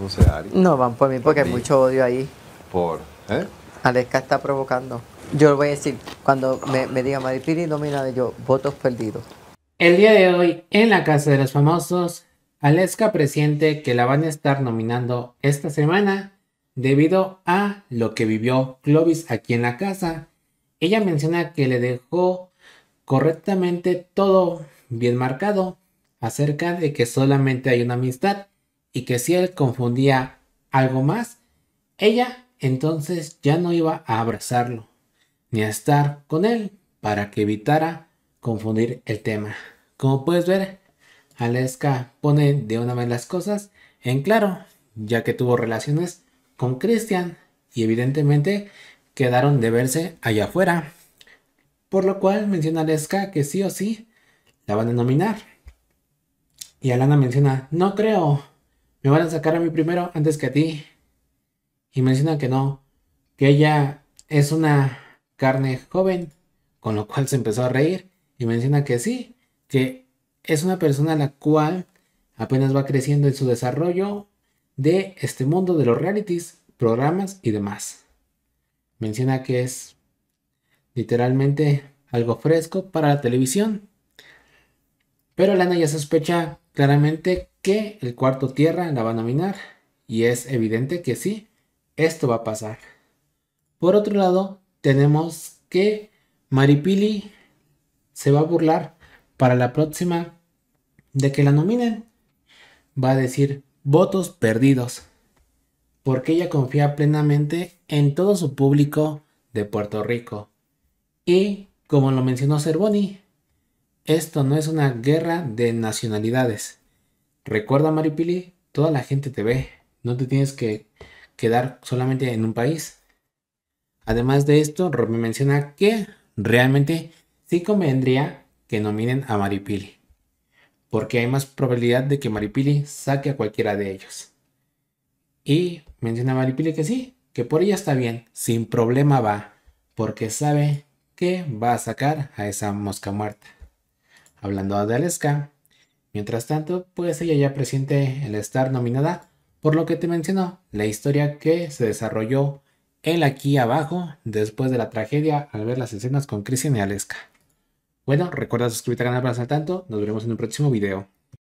No sé, Ari. No van por mí porque hay mí. mucho odio ahí. Por. ¿Eh? Aleska está provocando. Yo lo voy a decir, cuando me, me diga Maripili nominada, yo, votos perdidos. El día de hoy, en la Casa de los Famosos, Aleska presiente que la van a estar nominando esta semana debido a lo que vivió Clovis aquí en la casa. Ella menciona que le dejó correctamente todo bien marcado acerca de que solamente hay una amistad y que si él confundía algo más, ella entonces ya no iba a abrazarlo ni a estar con él para que evitara confundir el tema. Como puedes ver, Aleska pone de una vez las cosas en claro, ya que tuvo relaciones con Christian y evidentemente quedaron de verse allá afuera. Por lo cual menciona Aleska que sí o sí la van a nominar. Y Alana menciona, no creo, me van a sacar a mí primero antes que a ti. Y menciona que no, que ella es una carne joven, con lo cual se empezó a reír y menciona que sí, que es una persona la cual apenas va creciendo en su desarrollo de este mundo de los realities, programas y demás. Menciona que es literalmente algo fresco para la televisión. Pero Lana ya sospecha claramente que el cuarto tierra la va a nominar. Y es evidente que sí, esto va a pasar. Por otro lado, tenemos que Maripili se va a burlar para la próxima de que la nominen. Va a decir votos perdidos. Porque ella confía plenamente en todo su público de Puerto Rico. Y como lo mencionó Cervoni, esto no es una guerra de nacionalidades. Recuerda Maripili, toda la gente te ve. No te tienes que quedar solamente en un país. Además de esto, me menciona que realmente sí convendría que nominen a Maripili. Porque hay más probabilidad de que Maripili saque a cualquiera de ellos. Y menciona a Maripili que sí, que por ella está bien, sin problema va, porque sabe que va a sacar a esa mosca muerta. Hablando de Aleska, mientras tanto, pues ella ya presiente el estar nominada por lo que te mencionó, la historia que se desarrolló él aquí abajo después de la tragedia al ver las escenas con Christian y Aleska. Bueno, recuerda suscribirte al canal para estar al tanto, nos veremos en un próximo video.